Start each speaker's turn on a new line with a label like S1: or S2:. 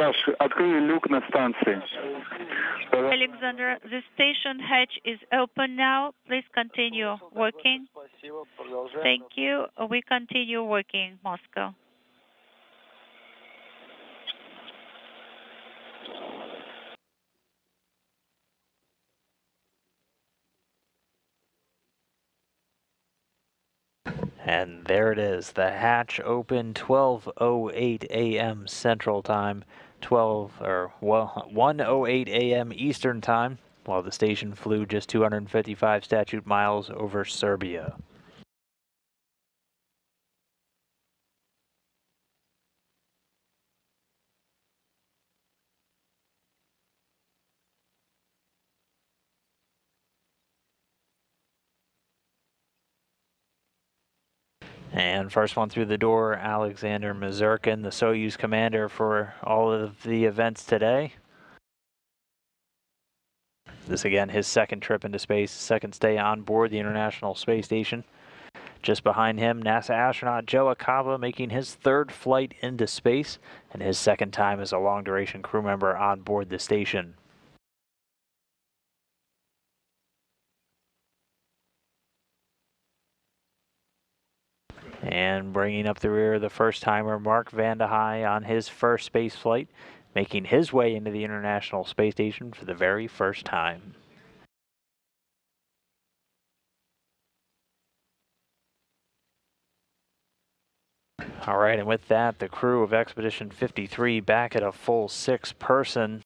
S1: Саш, открой люк на станции.
S2: Alexander, the station hatch is open now. Please continue working. Thank you. We continue working, Moscow.
S3: And there it is, the hatch open 12:08 a.m. Central Time, 12 or well 1:08 a.m. Eastern Time, while the station flew just 255 statute miles over Serbia. And first one through the door, Alexander Misurkin, the Soyuz commander for all of the events today. This again, his second trip into space, second stay on board the International Space Station. Just behind him, NASA astronaut Joe Acaba making his third flight into space and his second time as a long duration crew member on board the station. And bringing up the rear, the first timer, Mark Vande Hei, on his first space flight, making his way into the International Space Station for the very first time. All right, and with that, the crew of Expedition 53 back at a full six person